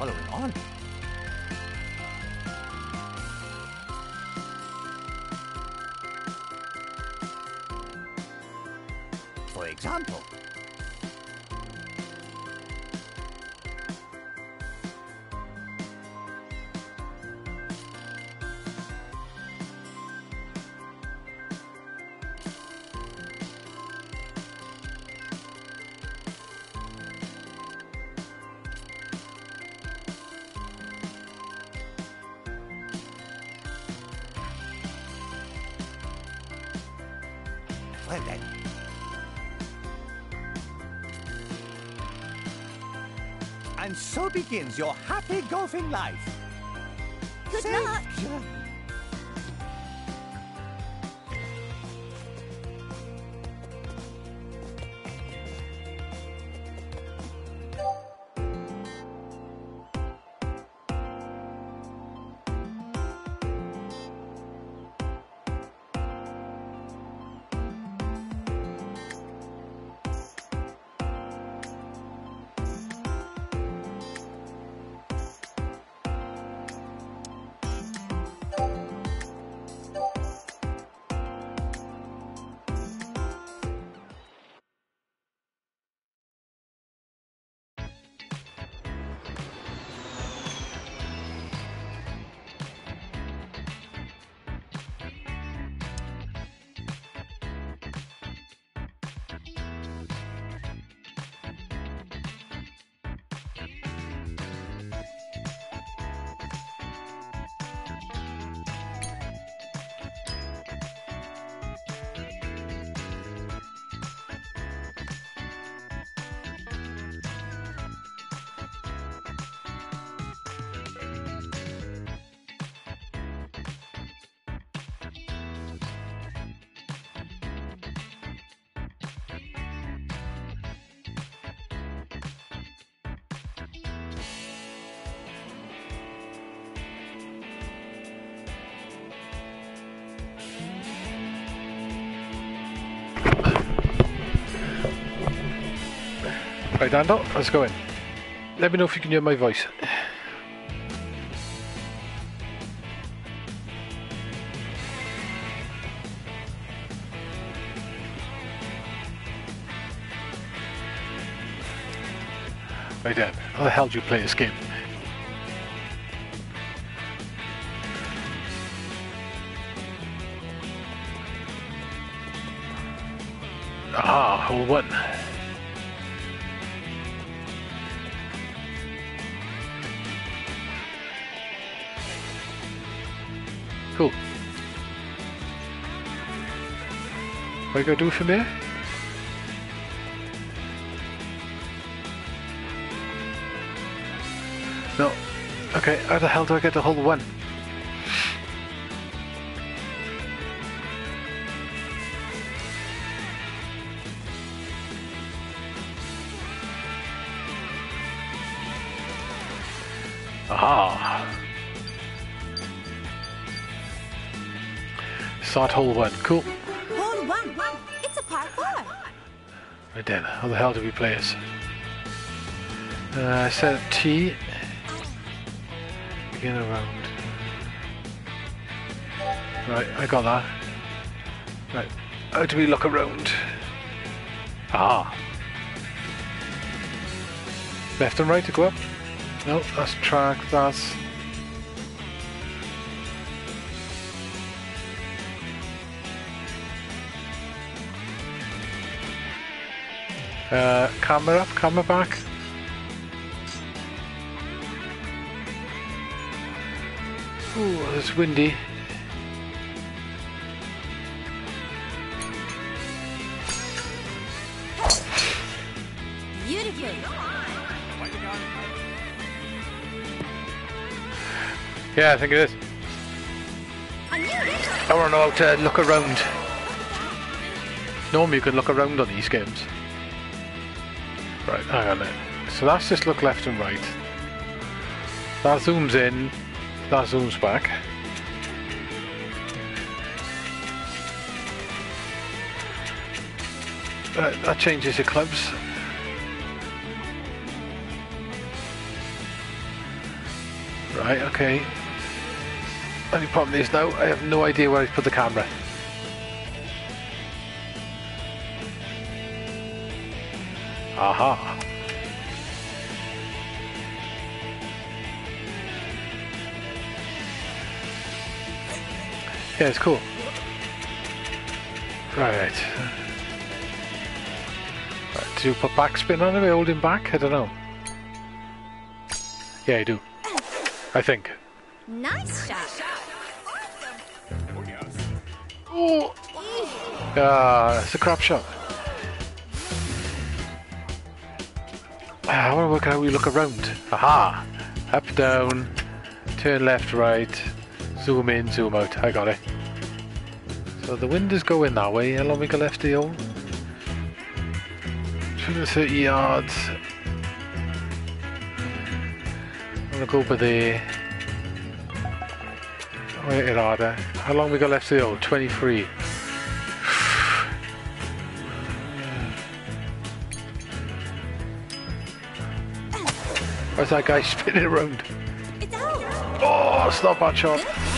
following on. For example, begins your happy golfing life. Good Safe luck. journey. Right, Andal, let's go in. Let me know if you can hear my voice. Right then, how the hell do you play this game? Ah, hole one. What you gonna do for me? No. Okay, how the hell do I get the whole one? Aha. Start hole one. Cool. The hell do we play this? Uh, set T. Begin a round. Right, I got that. Right, how do we look around? Ah. Left and right to go up? No, that's track, that's... Uh, camera up, camera back. Ooh, it's windy. Beautiful. Yeah, I think it is. I want to know how to look around. Normally you can look around on these games. Right, hang on minute. So that's just look left and right. That zooms in, that zooms back. Uh, that changes the clubs. Right, okay. Only problem is now I have no idea where I put the camera. Aha. Yeah, it's cool. Right. right. Do you put backspin on it by holding back? I don't know. Yeah, I do. I think. Nice shot. Oh! Ah, it's a crap shot. Ah, I want to work out how you look around. Aha! Up, down, turn left, right, zoom in, zoom out. I got it. So the wind is going that way. How long we got left, Theo? 230 yards. I'm gonna go over there. Wait it harder. How long we got left, Theo? 23. Where's that guy spinning around? Oh, it's not a bad shot.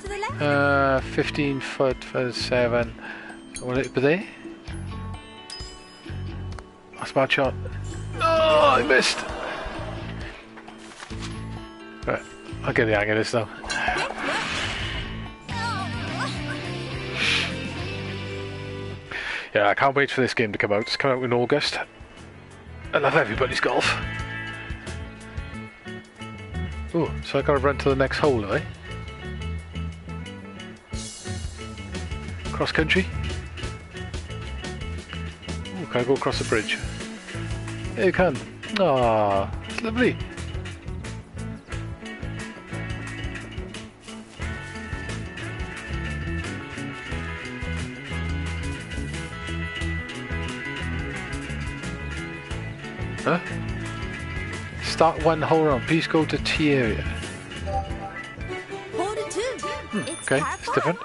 To the left. Uh, 15 foot for 7. Will it be there? That's a bad shot. Oh, I missed. Right, I'll get the hang of this now. Yeah, I can't wait for this game to come out. It's coming out in August. I love everybody's golf. Oh, so I gotta run to the next hole, I? Cross country? Oh, can I go across the bridge? Yeah, you can. Ah, it's lovely. Start one hole round. Please go to T area. Hold it two. It's Hmm, Okay, it's different.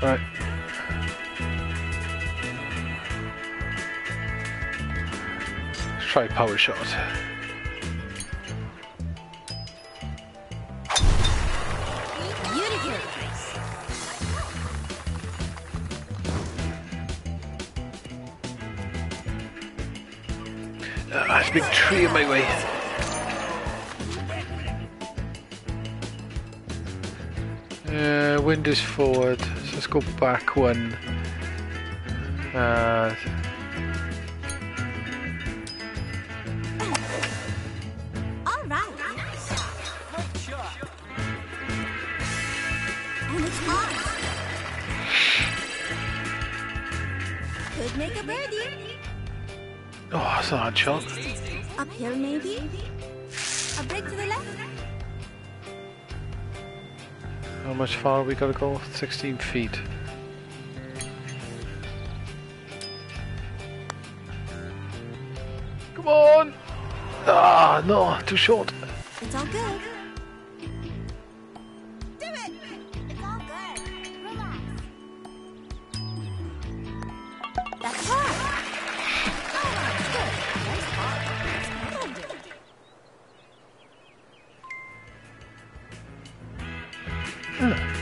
Right. Let's try power shot. Forward. So let's go back one. Uh, All right. And it's on. Could make a birdie. oh, that's a hard shot. Uphill maybe. Much far we gotta go? 16 feet. Come on! Ah, no, too short. It's all good.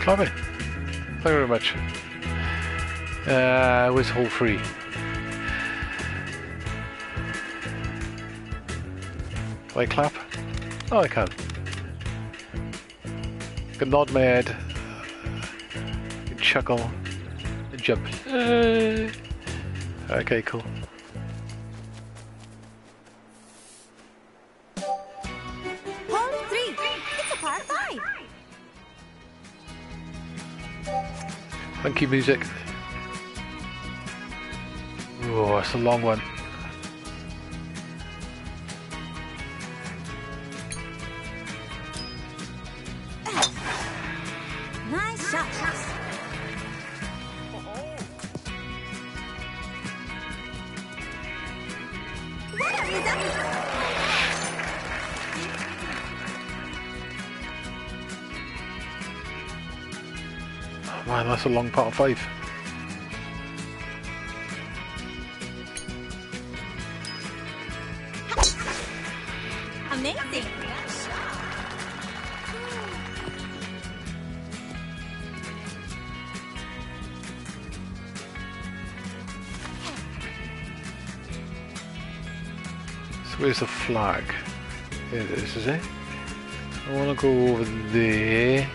It. Thank you very much. Uh, with hole free. Can I clap? Oh, I can. I can nod my head. Can chuckle. Jump. Uh, okay, cool. Funky music. Oh, it's a long one. That's a long part of five. Amazing. So where's the flag? There it is, is it? I want to go over there.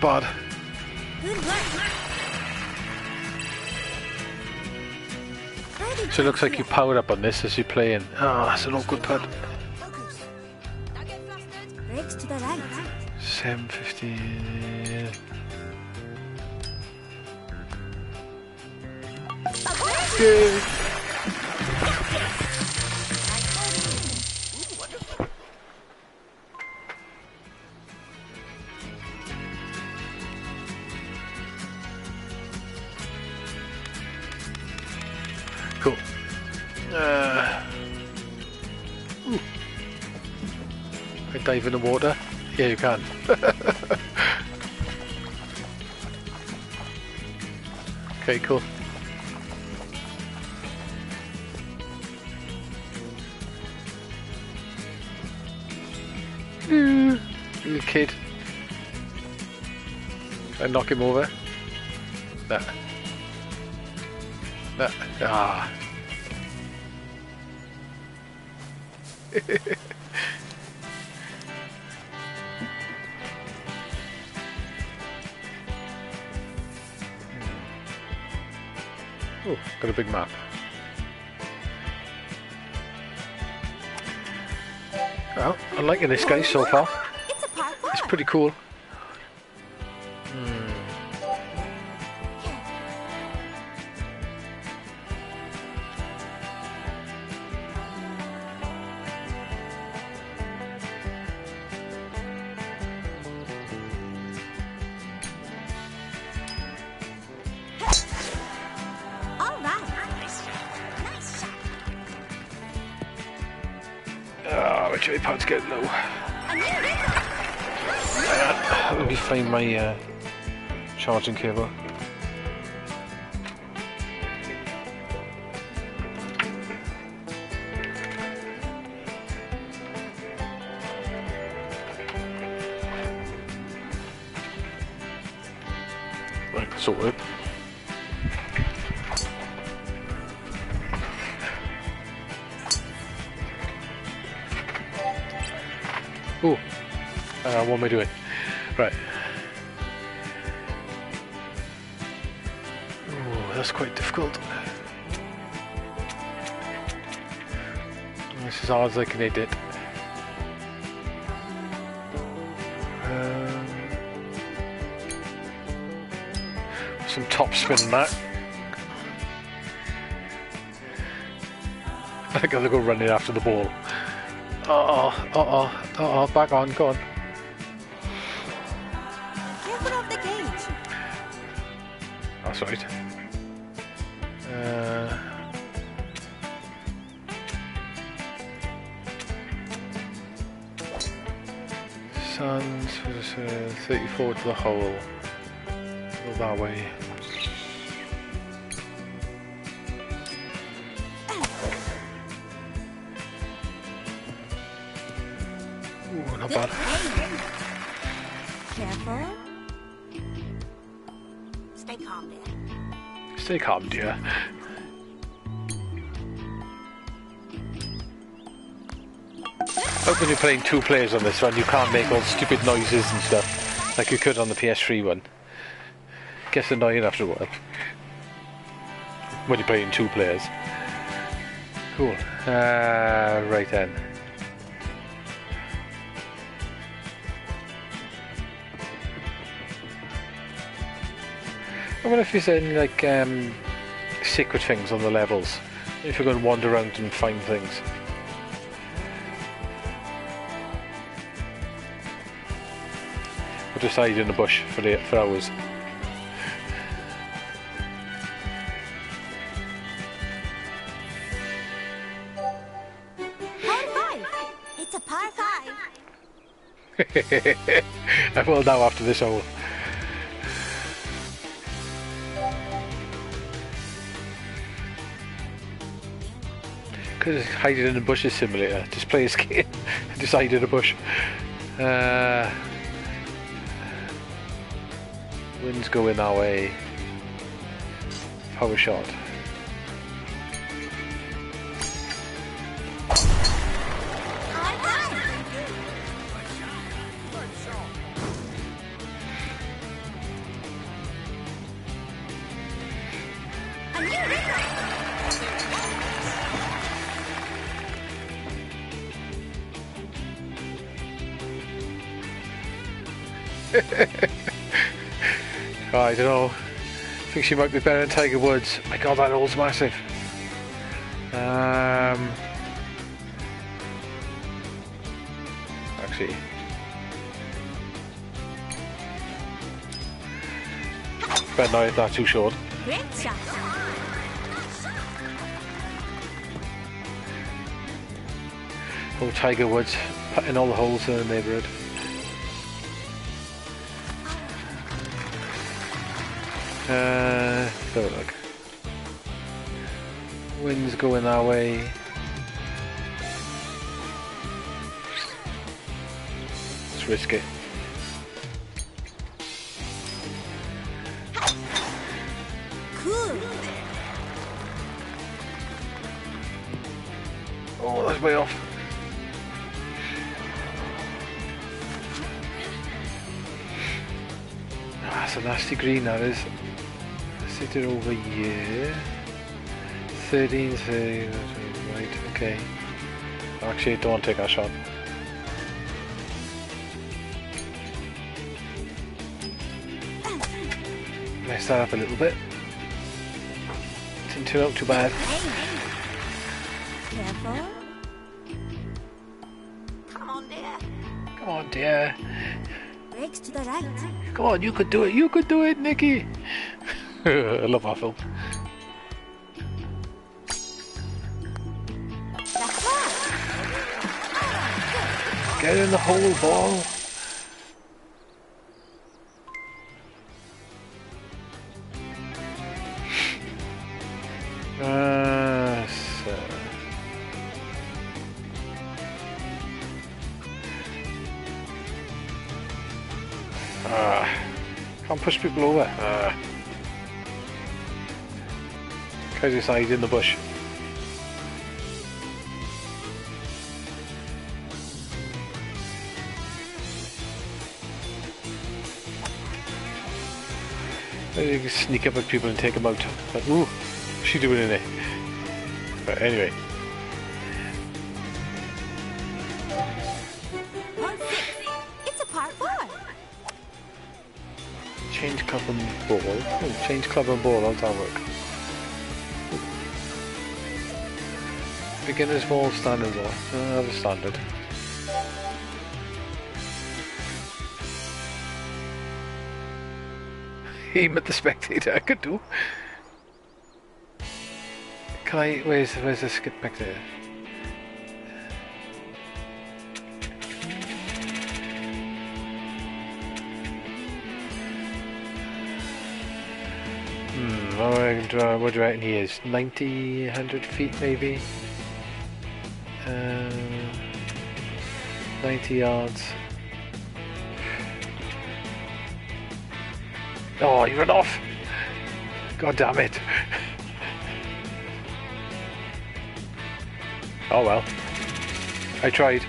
Not bad. Good work. Very So it looks like you power up on this as you're playing. Oh, ah, that's an awkward pad. Focus. Brakes dive in the water? Yeah, you can. okay, cool. Mm, little kid. I knock him over? Nah. Nah. Ah. got a big map. Well, I'm liking this guy so far. It's a parkour. It's pretty cool. Oh, uh, what am I doing? Right. Oh, that's quite difficult. This is as I can edit. Um, some top spin that. I gotta go running after the ball. Uh oh, uh oh, uh oh, back on, go on. Careful of the gauge. That's right. Uh, uh, 34 to the hole. Go that way. Stay calm, dear. Hope when you're playing two players on this one, you can't make all stupid noises and stuff like you could on the PS3 one. Gets annoying after a while. When you're playing two players. Cool. Uh, right then. Wonder if there's any like um, secret things on the levels. If you're going to wander around and find things. could just hide in the bush for the, for hours. Par five. It's a par five. I will now after this hole. Because hiding in the bushes simulator. Just play this game. Just hide in a bush. Uh, wind's going our way. Power shot. Don't know. I think she might be better than Tiger Woods. My god, that hole's massive. Um, actually, better not hit that too short. Oh, Tiger Woods putting all the holes in the neighbourhood. Uh, so look. Wind's going our way. Let's risk it. Cool. Oh, that's way off. Ah, that's a nasty green that is. It over here. 13, 13, right, okay. Actually, don't want to take that shot. Mess that up a little bit. Didn't turn out too bad. Careful. Come on, dear. Come on, dear. Breaks to the right. Come on, you could do it. You could do it, Nikki. I love that film. Get in the hole, ball. Uh, so. Ah, can't push people over. Ah. Guys inside in the bush. You can sneak up at people and take them out. But, ooh, what's she doing in there? But anyway. It's a change club and ball. Oh, change club and ball, how's that work? Beginner's ball, standard ball. Uh, the standard. Aim at the spectator, I could do. Can I, where's, where's the skip back there? Hmm, what do I reckon he is? 90, 100 feet maybe? Uh, 90 yards. Oh, he ran off! God damn it! oh well. I tried.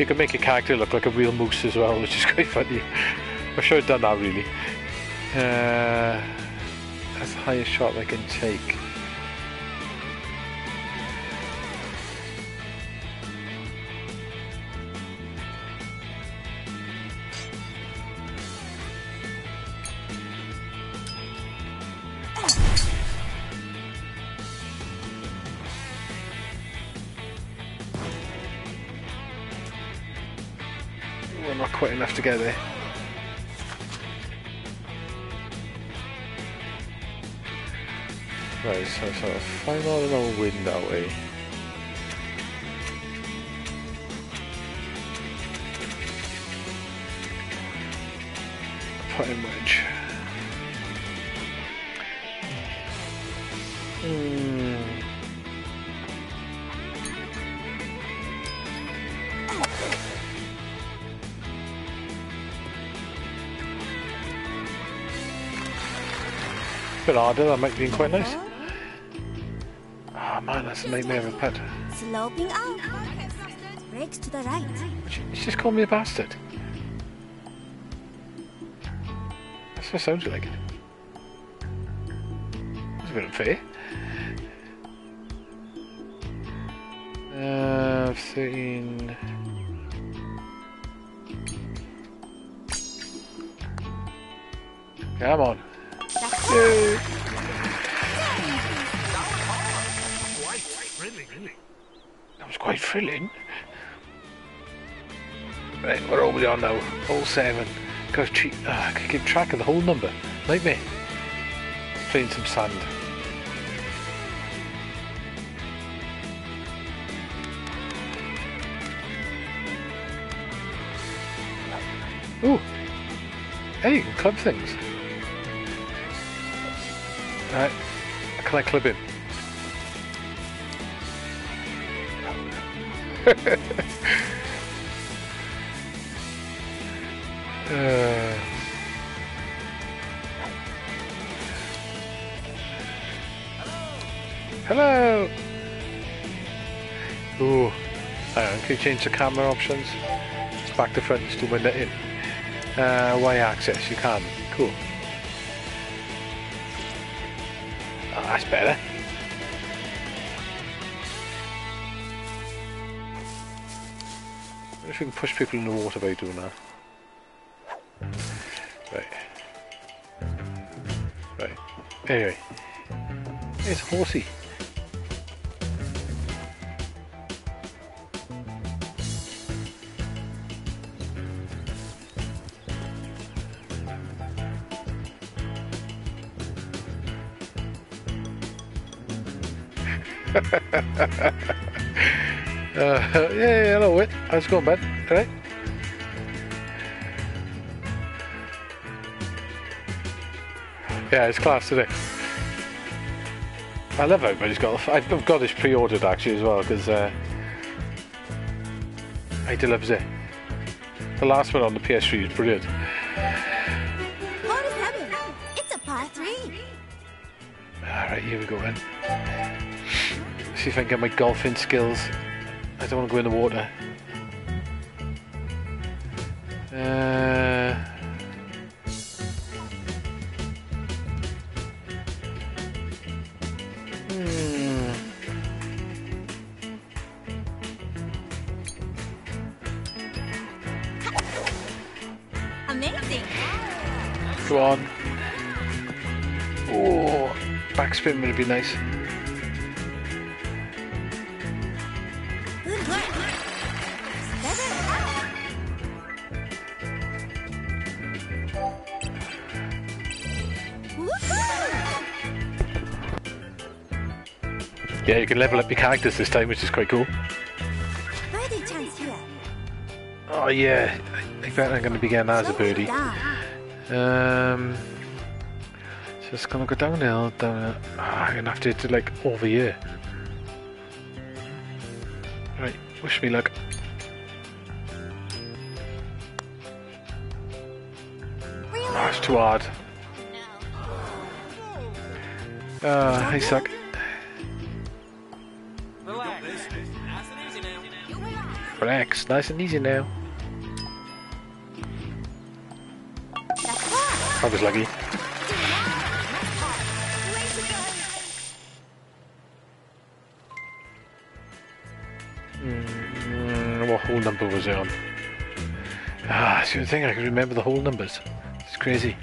You can make a character look like a real moose as well, which is quite funny. I should have done that really. Uh, that's the highest shot I can take. To get there. Right, so, so an old wind that way. Bit harder, that might be quite nice. Oh man, that's a nightmare of a putt. Sloping out. Breaks to the right. She just called me a bastard. That's what it sounds like. That's a bit unfair. Uh, 13. Come on. Thrilling. Right, are all we on now? Hole 7. Gotta cheat. Uh, I can keep track of the whole number. Like me. Playing some sand. Ooh. Hey, you can club things. Alright. Can I clip him? Uh, hello. Ooh, on, can you change the camera options? It's back to front, zoom in in. Uh, y-axis, you can. Cool. Oh, that's better. We can push people in the water by doing that. Right. Right. Anyway. It's horsey. Whit. How's it going, bud? Right? Yeah, it's class today. I love it, but he's got. I've got this pre-ordered actually as well because uh, Ada loves it. The last one on the PS3 is brilliant. What is? It's a par three. All right, here we go then. See if I can get my golfing skills. I don't want to go in the water. Backspin would be nice. Yeah, you can level up your characters this time, which is quite cool. Oh yeah, I think I'm going to be getting that as a birdie. Um, it's gonna go downhill, down. Ah, I'm gonna have to do like over here. Right, wish me luck. Really? Ah, it's too hard. Ah, I suck. Relax. Nice and easy now. I was lucky. It's the thing I can remember the whole numbers. It's crazy.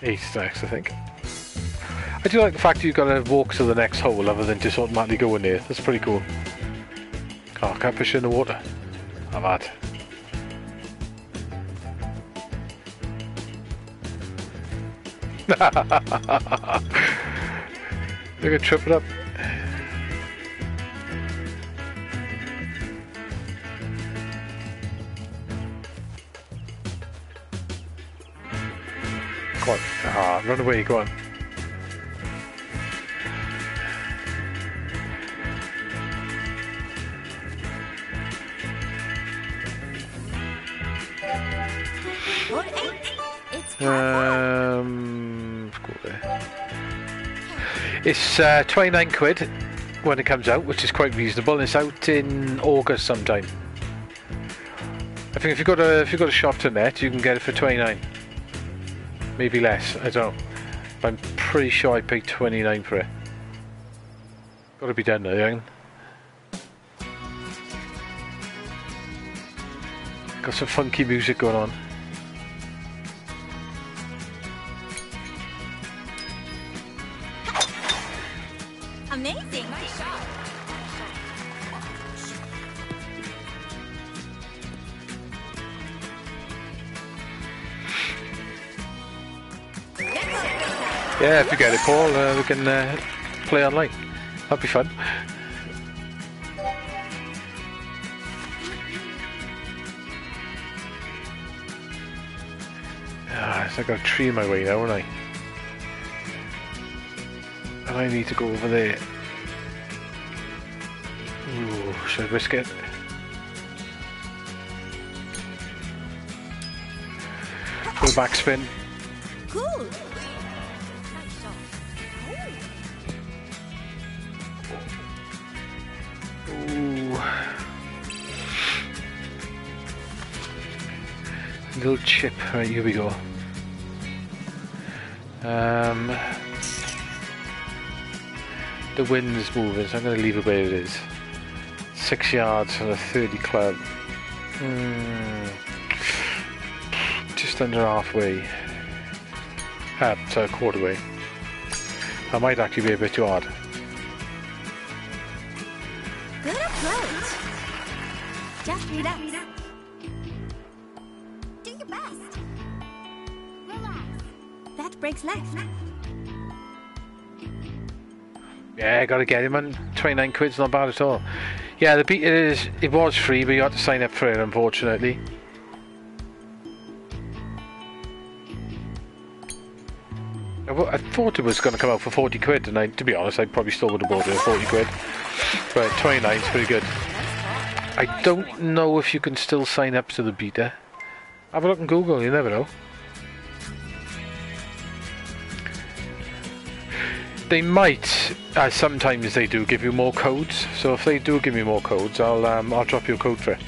Eight stacks, I think. I do like the fact you've got to walk to the next hole other than just automatically go in there. That's pretty cool. Oh, can't push in the water. I'm mad. Look at trip it up. On. Ah, run away, go on. Um, let's go there. It's uh, 29 quid when it comes out, which is quite reasonable. and It's out in August sometime. I think if you've got a if you've got a Shopto.net, you can get it for 29. Maybe less. I don't I'm pretty sure I paid 29 for it. Got to be done, I think. Got some funky music going on. If you get it, Paul, uh, we can uh, play online. That'd be fun. Ah, so I got a tree in my way now, haven't I? And I need to go over there. Ooh, should I risk it? Full backspin. Cool. Little chip. Right, here we go. Um, the wind's moving, so I'm going to leave it where it is. Six yards from a 30 club. Hmm. Just under halfway. Ah, so a quarter way. That might actually be a bit too hard. Yeah, gotta get him, man. 29 quid's not bad at all. Yeah, the beat is it was free, but you had to sign up for it, unfortunately. I thought it was going to come out for 40 quid, and I, to be honest, I probably still would have bought it for 40 quid. But 29 is pretty good. I don't know if you can still sign up to the beta. Have a look on Google, you never know. They might, uh, sometimes they do give you more codes. So if they do give me more codes, I'll um, I'll drop you a code for it.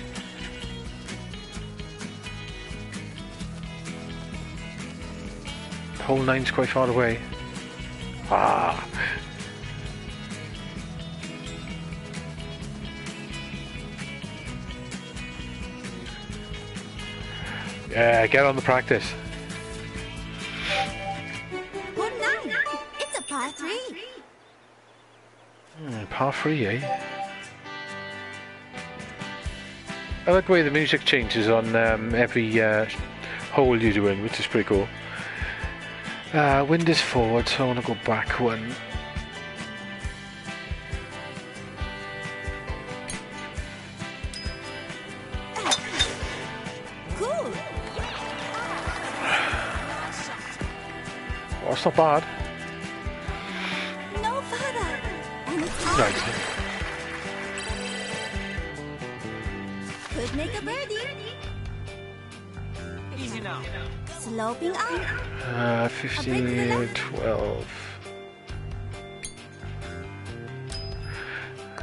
Hole nine's quite far away. Ah. Yeah, get on the practice. Par three, eh? I like the way the music changes on um, every uh, hole you're doing, which is pretty cool. Uh, wind is forward, so I want to go back one. Cool. Oh, that's not bad. And it's hard. Right. Could make a birdie. Easy now. Sloping up. Uh, 15, 12.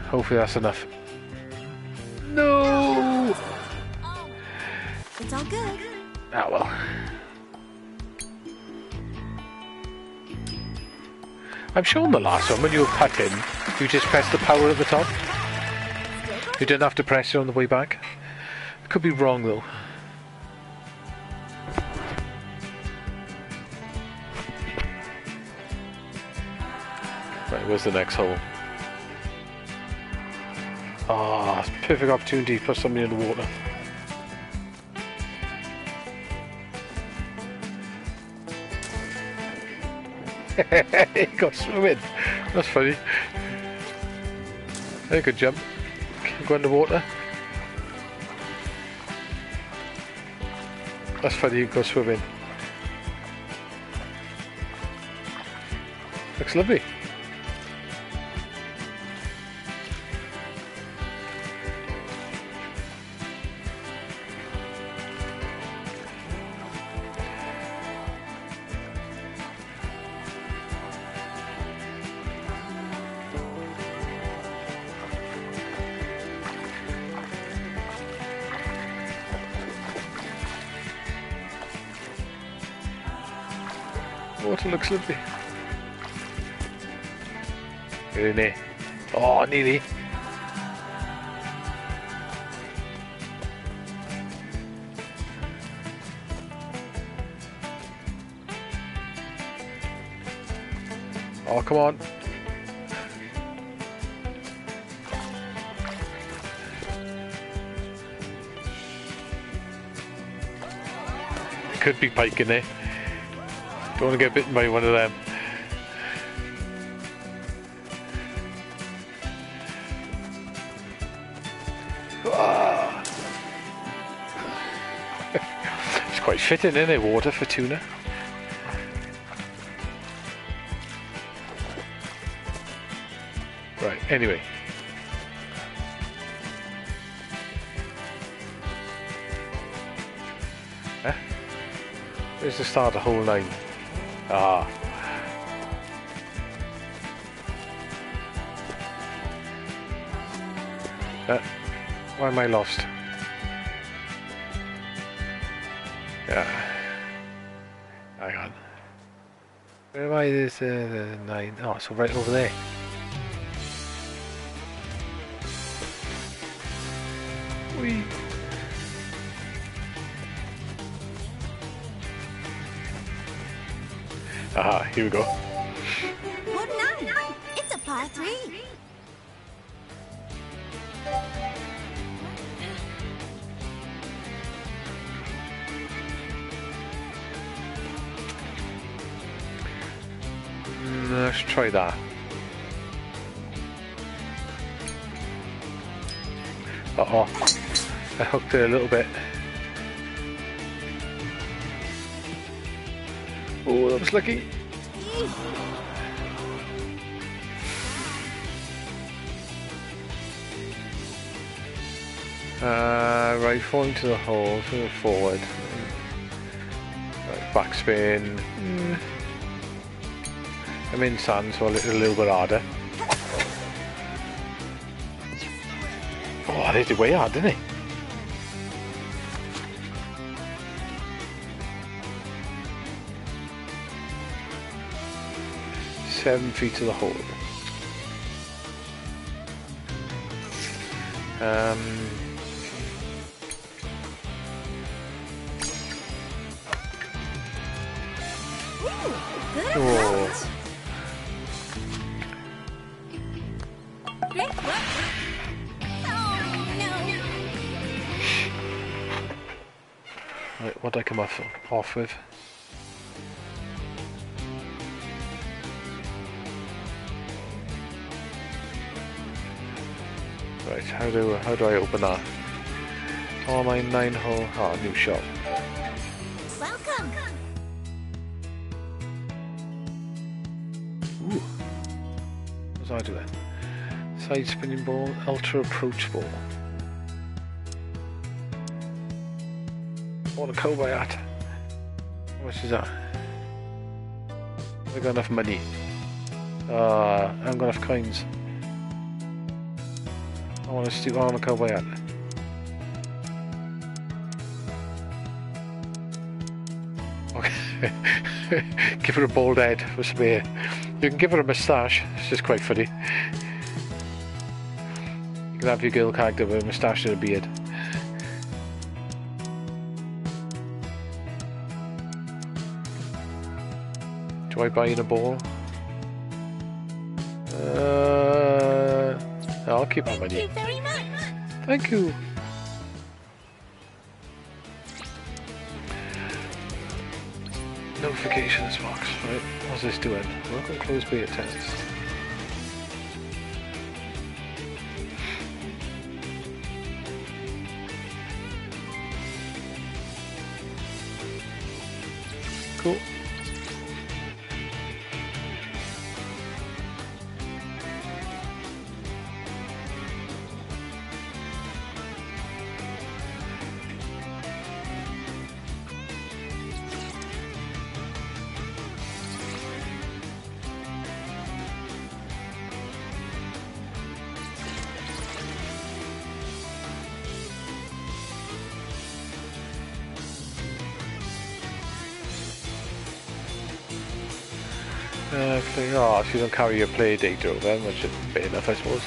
Hopefully that's enough. I'm sure on the last one, when you were putting, you just press the power at the top. You didn't have to press it on the way back. Could be wrong though. Right, where's the next hole? Ah, a perfect opportunity put somebody in the water. he got swimming. That's funny. Very good jump. Go underwater. That's funny, you go swimming. Looks lovely. Oh. Oh, come on. Could be pike in there. Don't want to get bitten by one of them. Fitting, isn't it? Water for tuna. Right, anyway. Huh? Where's the start of the hole nine? Ah. Uh, why am I lost? Where am I? There's uh, the nine. Oh, so right over there. Whee. Aha, here we go. Good night. It's a par three. Try that. Uh oh. I hooked it a little bit. Oh, that was lucky. Uh, right, falling to the hole, forward. Right, backspin. Mm. I'm in sand, so a little, a little bit harder. Oh, they did way hard, didn't they? Seven feet to the hole. Um, off, with? Right, how do how do I open that? Oh, my nine hole. Oh, new shop. Welcome. Ooh. What I doing? Side spinning ball, ultra approach ball. What a cowboy hat. That? Have I got enough money? Uh, I haven't got enough coins. I want to stick on a cowboy hat. give her a bald head for some hair. You can give her a moustache. It's just quite funny. You can have your girl character with a moustache and a beard. Do I buy in a ball? Uh, I'll keep my Thank you money. very much. Thank you. Notifications box. Right, what's this doing? Welcome close beta tests. Play, oh, so you don't carry your play data over, which is fair enough, I suppose.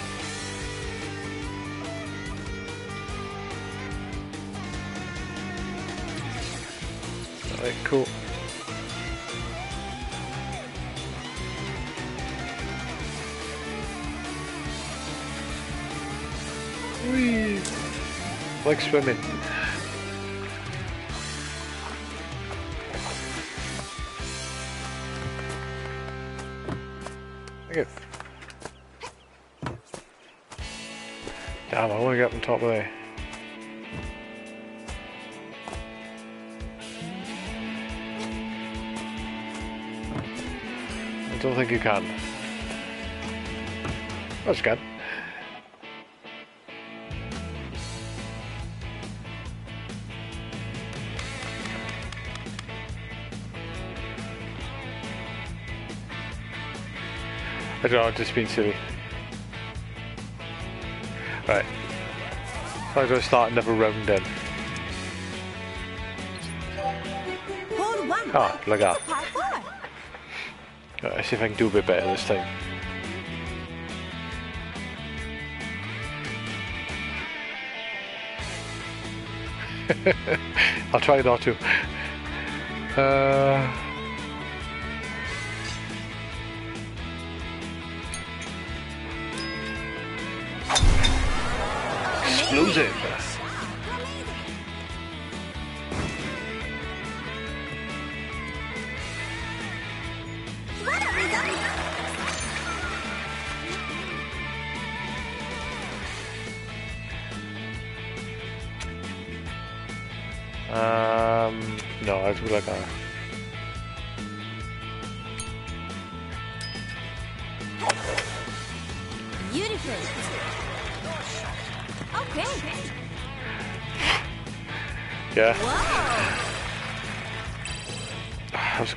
Alright, cool. Whee! Like swimming. I don't can. I don't know, I'm just being silly. Right. I'm going to start another round then. Hole one. Ah, like that. Right, let's see if I can do a bit better this time. I'll try not to. Uh, explosive.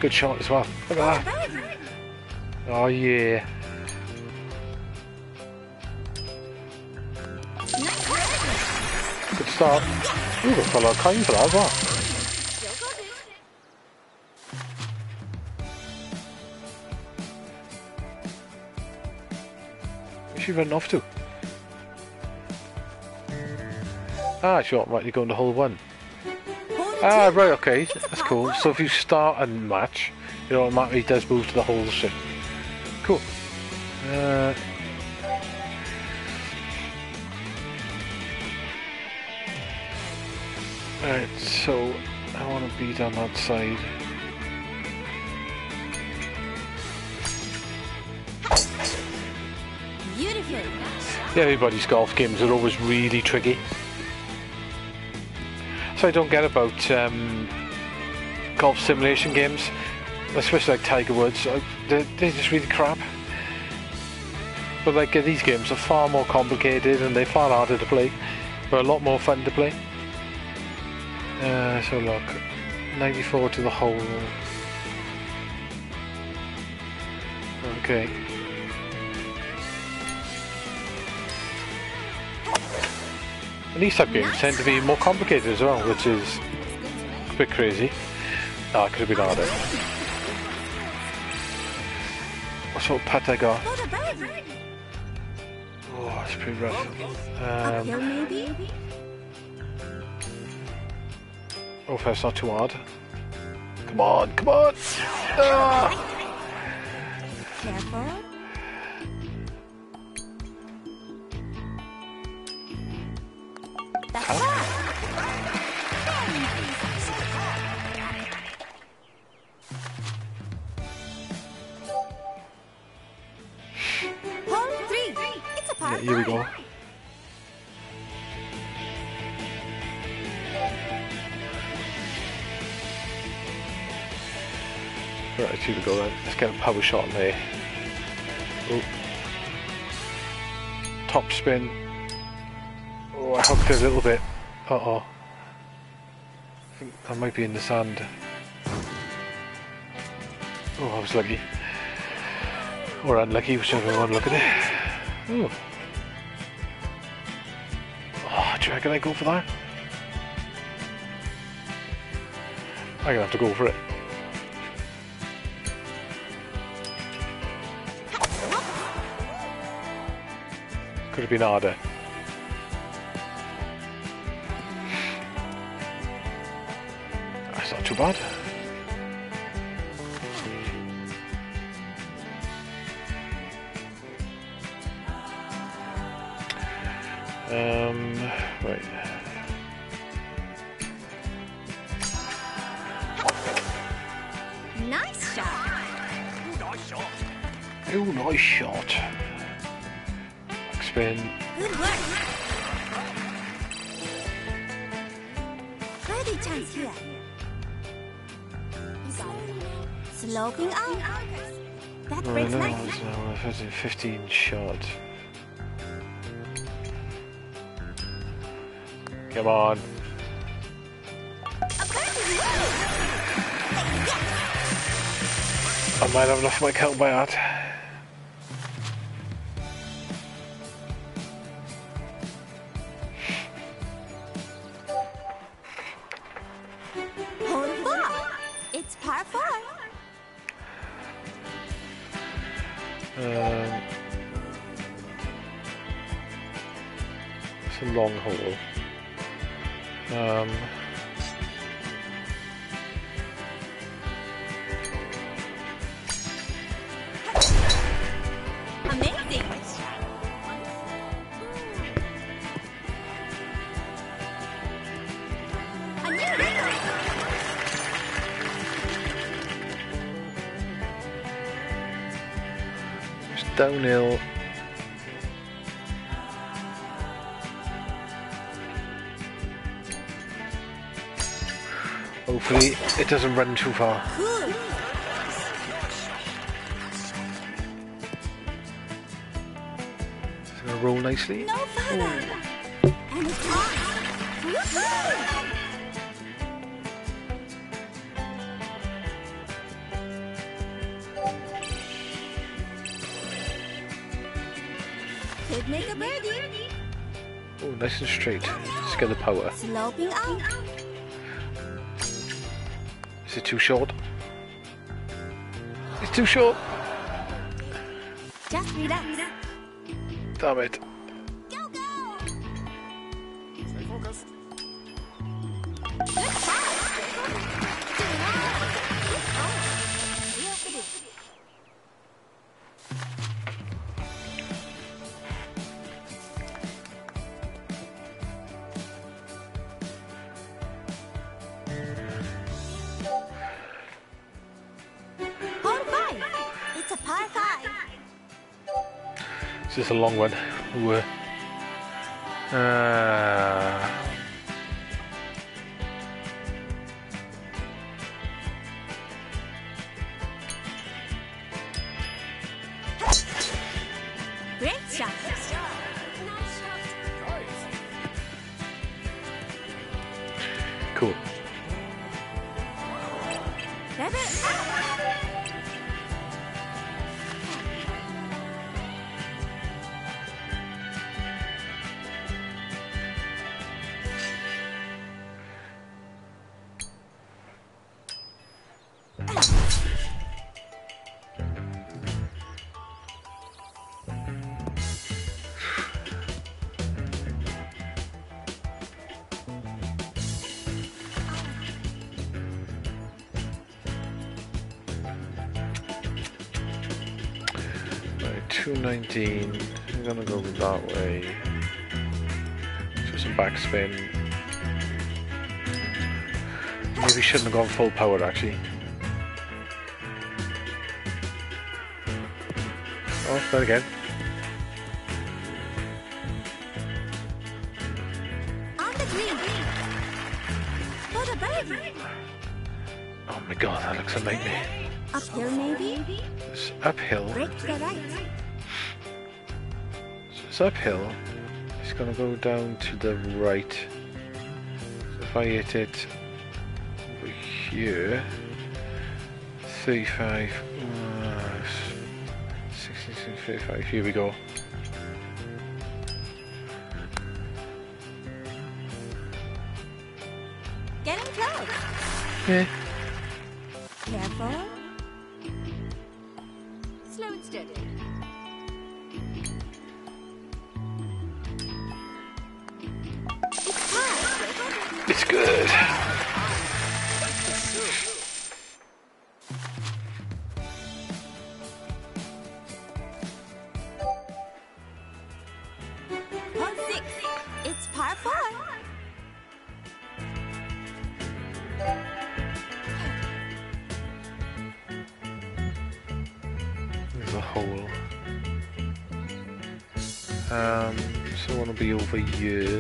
Good shot as well. Look at that. Oh yeah. Good start. Ooh, got a lot of coin for that as well. She running off to? Ah, sure, right, you're going to hole one. Ah, right, okay, It's that's cool. So if you start a match, it automatically does move to the hole ship. Cool. Uh, Alright, so I want to be on that side. Beautiful. Yeah, everybody's golf games are always really tricky. So I don't get about um, golf simulation games, especially like Tiger Woods. uh, They're, they're just really crap. But like uh, these games are far more complicated and they're far harder to play, but a lot more fun to play. Uh, so look, 94 to the hole. Okay. And these type games tend to be more complicated as well, which is a bit crazy. Oh, it could have been harder. What sort of putt I got? For the birdie. Oh, that's pretty rough. Um, maybe? hopefully it's not too hard. Come on, come on! Ah! Careful. Here we go. Right, here we go then. Let's get a power shot in there. Oh. Top spin. Oh, I hooked it a little bit. Uh oh. I think I might be in the sand. Oh, I was lucky. Or unlucky, whichever one look at it. Oh. You reckon I go for that? I'm gonna have to go for it. Could have been harder. That's not too bad. Um, right. Nice shot. Nice shot. Oh, nice shot. Spin. Good work. Birdie chance here. Sloping out. That Oh, breaks nice. it's, uh, 15 15 shot. Come on. I might have lost my count by heart. Run too far. It's gonna roll nicely. No further. Hmm. And it's on. Woohoo! Could make a birdie. Oh, nice and straight. Let's get the power. Sloping out. Is it too short? It's too short. Just relax. Damn it. Is a long one. Uh, full power actually. Oh, that again. On the green. For the birdie. Oh my god, that looks a nightmare. Uphill maybe. It's uphill. To the right. So it's uphill. It's gonna go down to the right. So if I hit it 35, uh, 16, 35, here we go. Getting close. Yeah. I want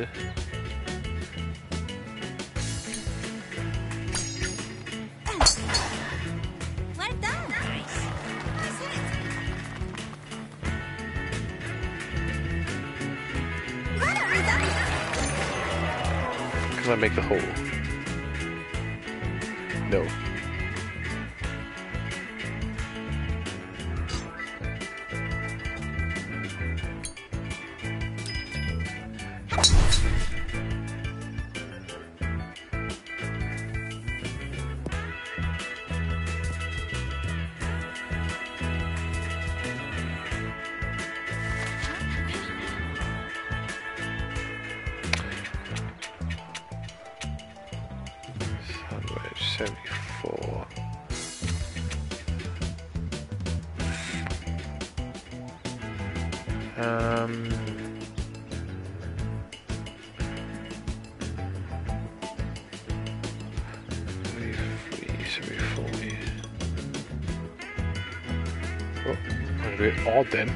odd then.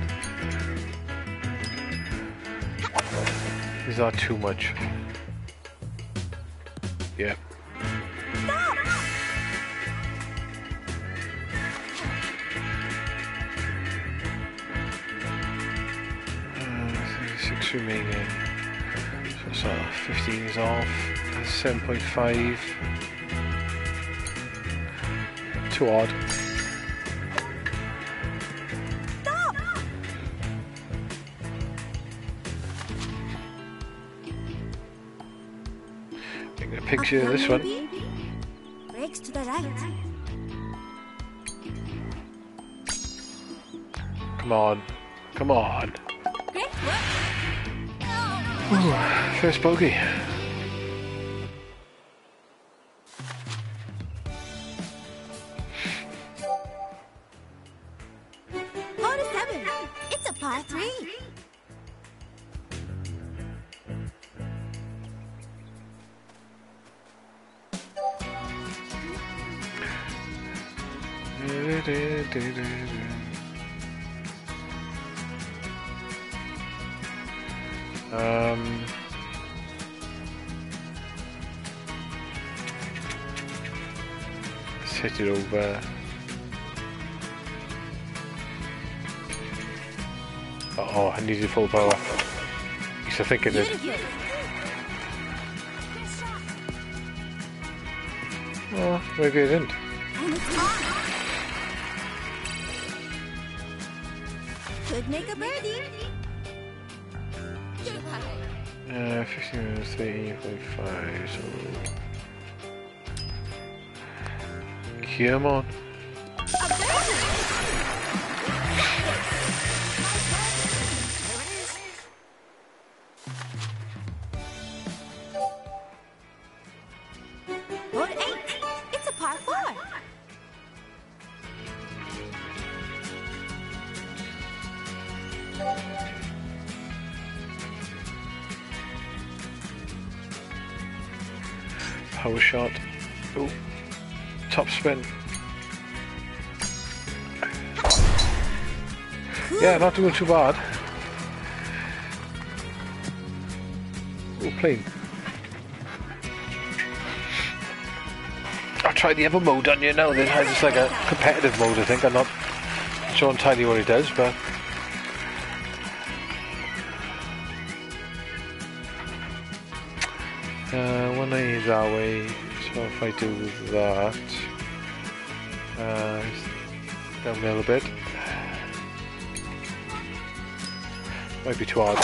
Is that too much? Yeah. Uh, 36 remaining. So it's uh, 15 is off. 7.5. Too odd. Picture of this one. Breaks to the right. Come on. Come on. Great work. Oh. First bogey. To think it. Beautiful. Oh, maybe I didn't. And it's on. Could make a birdie. Uh, 15 minutes, 13.5, so... Come on. Power shot. Oh, top spin. Yeah, not doing too bad. Oh, plane. I'll try the other mode on you now. Then it's like a competitive mode. I think I'm not sure entirely what it does, but that way, so if I do that, uh, down a little bit, might be too hard.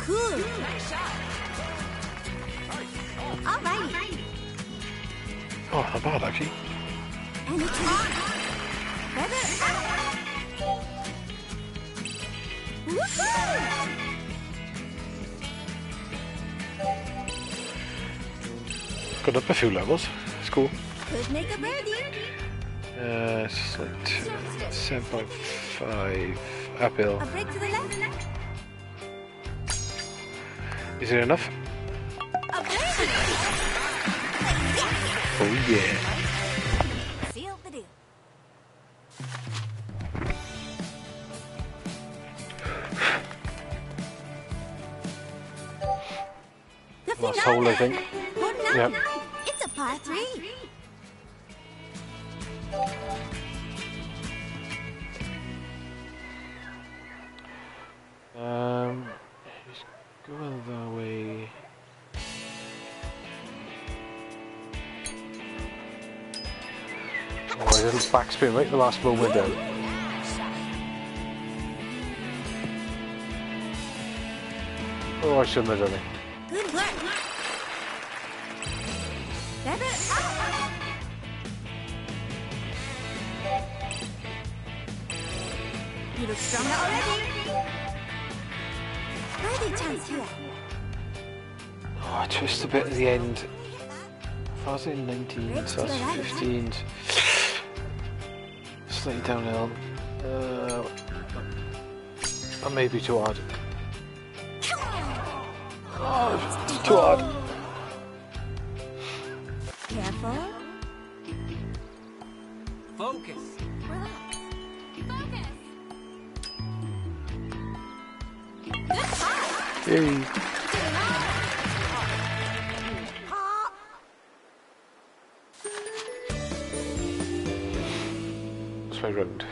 Cool. Alrighty. Oh, not bad actually. And it's on. Feather out. Woohoo! Got up a few levels. It's cool. Could make a birdie. Uh, it's like t- 7.5 uphill. A break to the left. Is it enough? A birdie. Yes. Oh yeah. Seal the deal. The Last hole, I think. Yep. It's three. Um, he's going that way. Oh, a little backspin right at the last moment down. Oh, I shouldn't have done it. Birdie chance here. Oh, I twist a bit at the end. If I was in 19, so that's 15. Slightly downhill. Uh, that may be too hard. Oh, too hard. Careful. Focus. Yay. Round.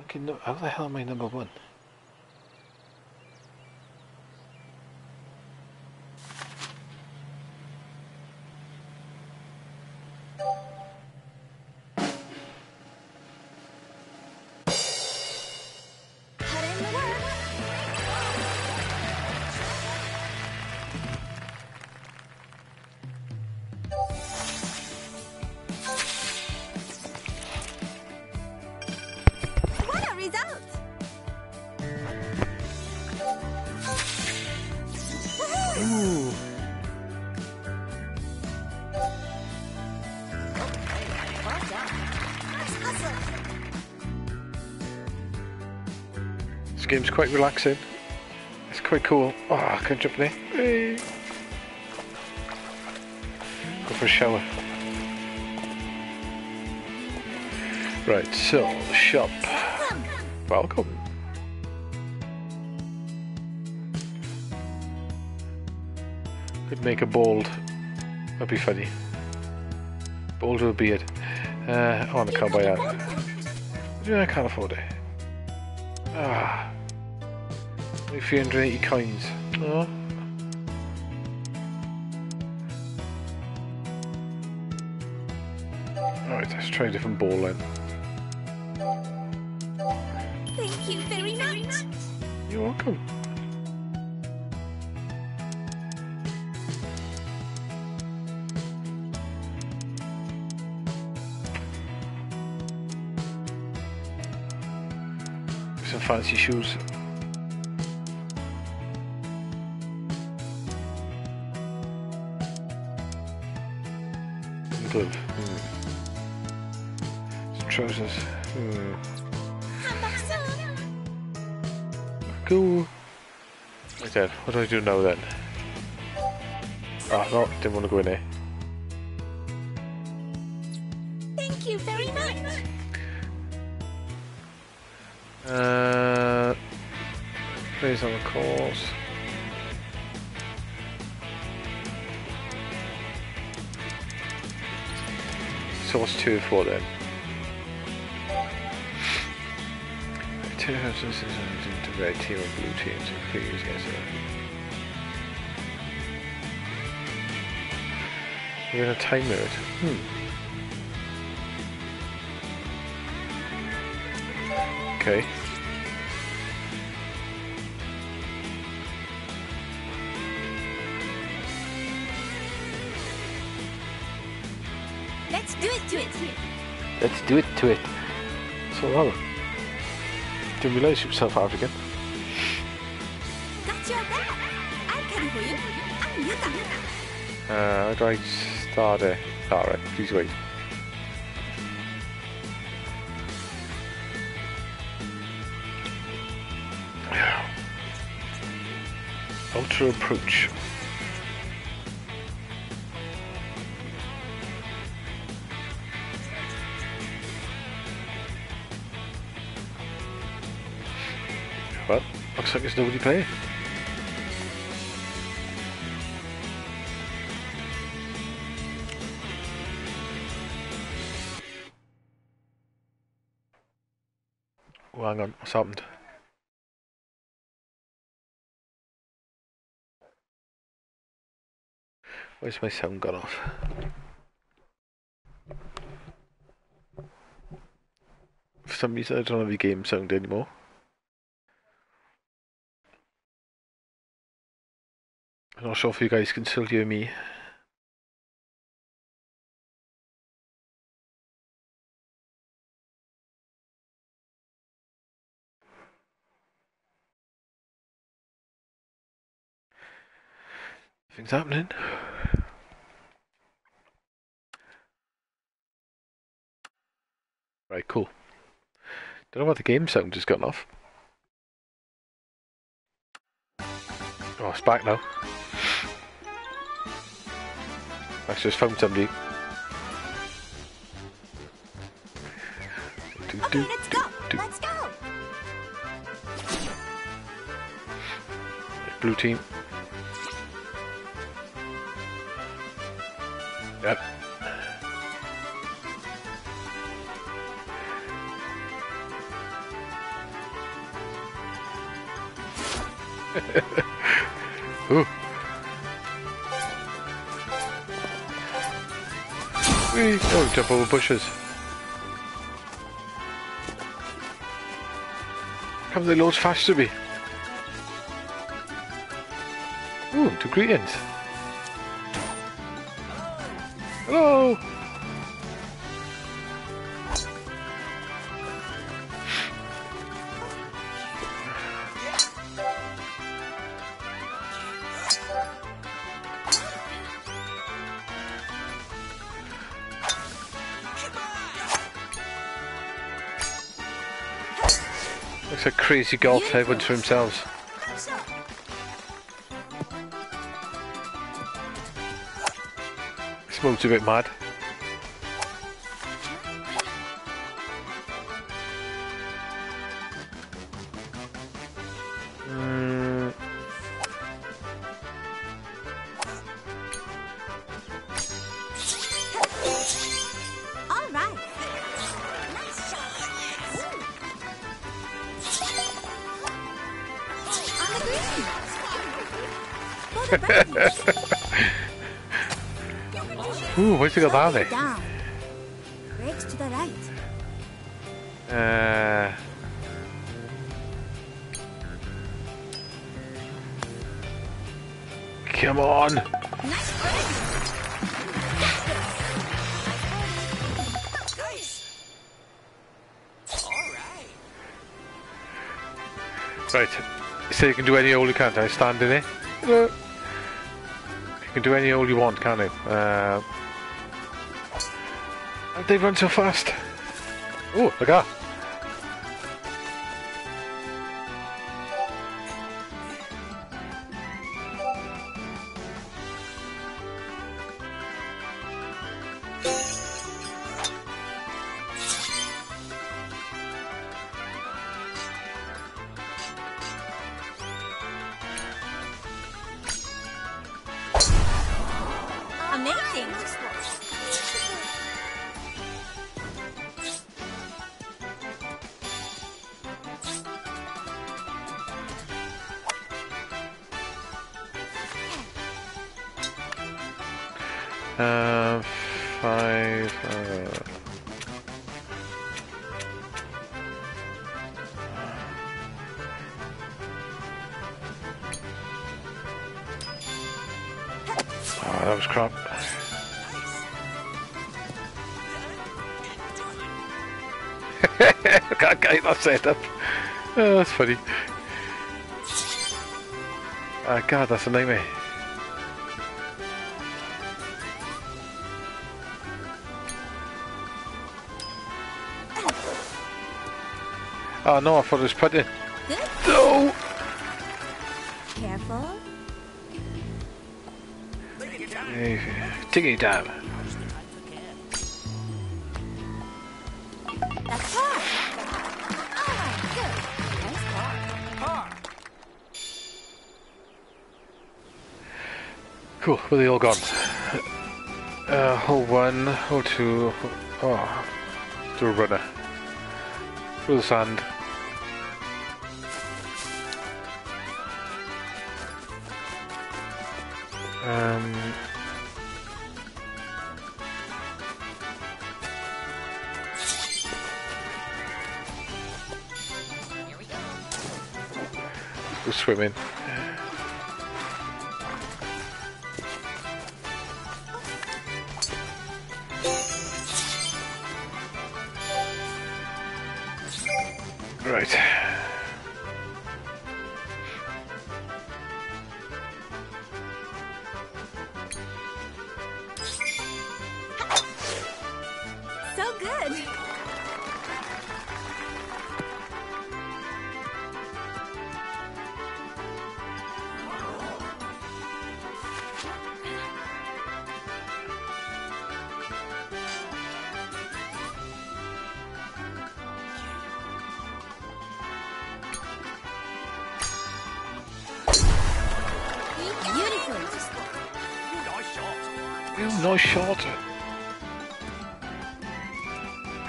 Okay, no, how the hell am I number one? Game's quite relaxing. It's quite cool. Oh, I can jump there. Hey. Go for a shower. Right, so, shop. Come. Welcome. Could make a bald. That'd be funny. Bald with a beard. Uh, oh, I can't buy that. Yeah, I can't afford it. 380 coins. Oh. Alright, let's try a different ball then. Thank you very much. You're welcome. Some fancy shoes. Glove. Hmm. Some trousers. Come back. Go. Right then, what do I do now then? Ah, no, didn't want to go in there. Thank you very much. Uh, plays on the course. So what's two for then? Two houses into red team and blue team to please guess it. We're in a time mode. Hmm. Okay. Do it to it. So wrong. Didn't realise you were South African. Got your back. I'll carry for you. I'm Yuta. Uh, how do I start it? Alright, please wait. Ultra approach. Well, looks like there's nobody playing. Oh, hang on, what's happened? Where's my sound gone off? For some reason I don't have the game sound anymore. I'm not sure if you guys can still hear me. Things happening. Right, cool. Don't know what the game sound has gone off. Oh, it's back now. I just found somebody. Okay, let's go. Let's go. Blue team. Yep. Ooh. Whee! Oh, jump over bushes. Come they loads faster to me. Ooh, two greetings. Hello. Looks like crazy golf, everyone's for themselves. This mode's a bit mad. Birdie. ooh, where's he got that there? Down. Breaks to the right. Uh, come on. Nice birdie. Nice. All right. Right. So you can do any hole you can't. I stand in it. You can do any hole you want, can't you? Uh, and they run so fast. Oh, look at that. Can't get that set up. Oh, that's funny. Uh, God, that's a nightmare. Oh no, I thought it was. Good. No! Careful. Taking it down. Cool, where they all gone? Uh, hole one, hole two, oh, do a runner. Through the sand. Um, go swimming.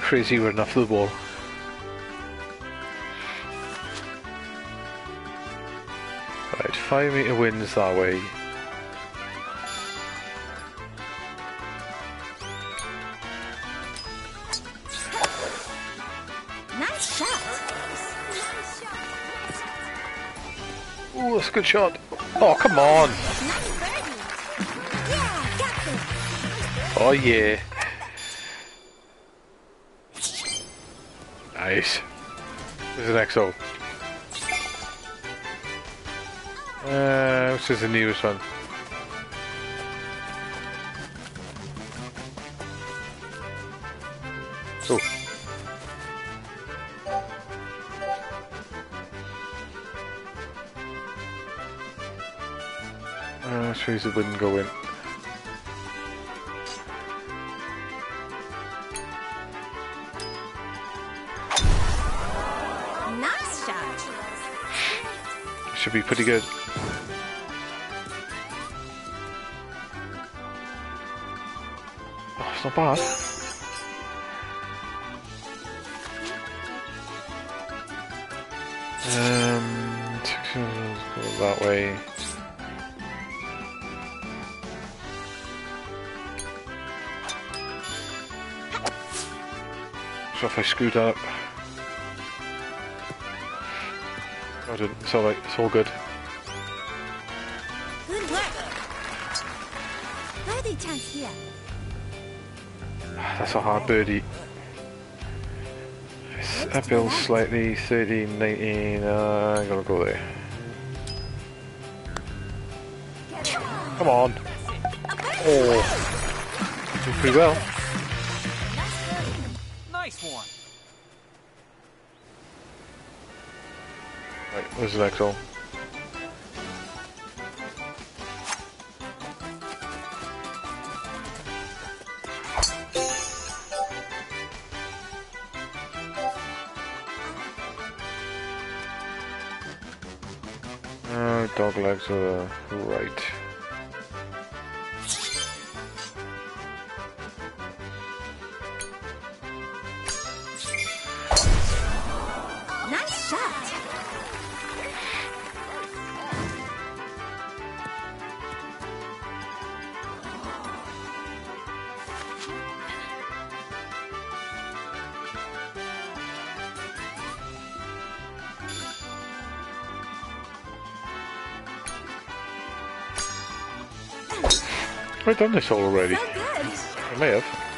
Crazy running off the ball. Right, five meter wins that way. Nice shot. Oh, that's a good shot. Oh, come on. Nice. Yeah. Oh, yeah. Nice. Is next hole. Uh, which is the newest one? Oh. Uh, it wouldn't go in. Should be pretty good. Oh, it's not bad. Um, go that way. So if I screwed up. Didn't. It's alright. It's all good. Good. Birdie chance here. That's a hard birdie. It's uphill slightly, 13, 19, uh, I'm gonna go there. Come on. Oh. Did pretty well. Hole? Uh, dog legs are right. Done this all already. So. I may have.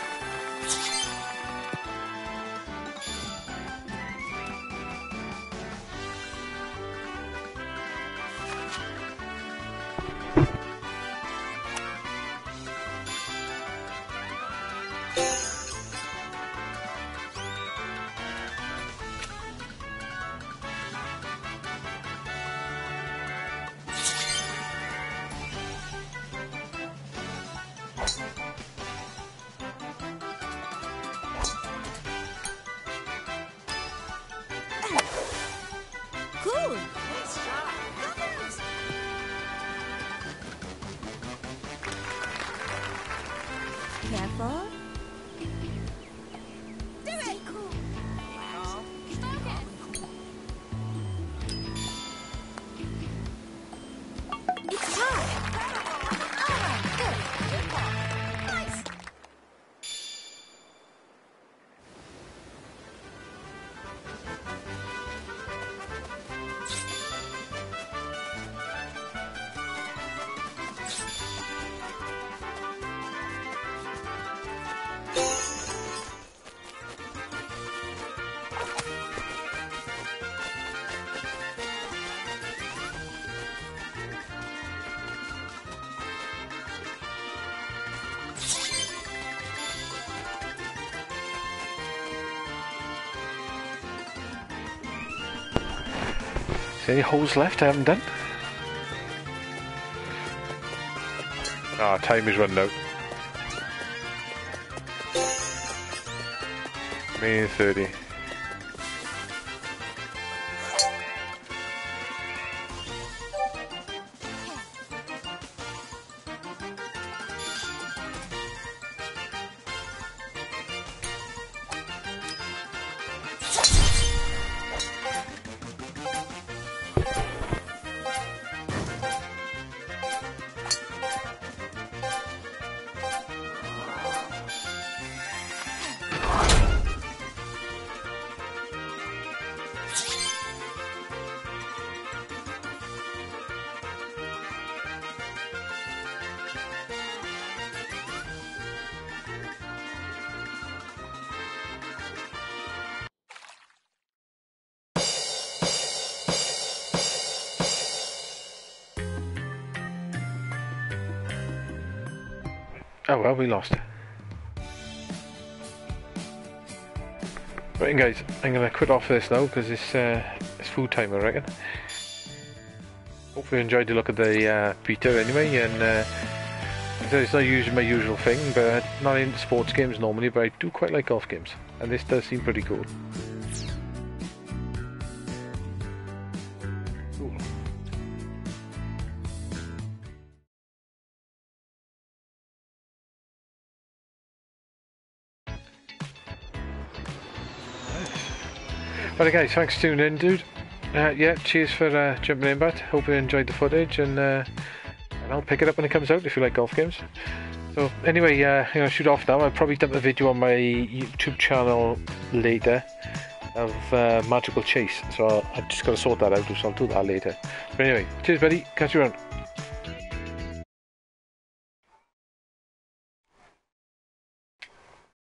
Any holes left I haven't done? Ah, time is running out. May 30. We lost. Right, guys, I'm gonna quit off this now because it's uh, it's food time, I reckon. Hopefully, you enjoyed the look at the uh, beta anyway, and uh, it's not usually my usual thing, but not in sports games normally, but I do quite like golf games, and this does seem pretty. Cool. Right, guys, thanks for tuning in, dude. Uh, yeah, cheers for uh, jumping in, but hope you enjoyed the footage, and, uh, and I'll pick it up when it comes out if you like golf games. So anyway, uh, gonna shoot off now. I'll probably dump a video on my YouTube channel later of uh, Magical Chase. So I'll, I've just got to sort that out, so I'll do that later. But anyway, cheers, buddy. Catch you around.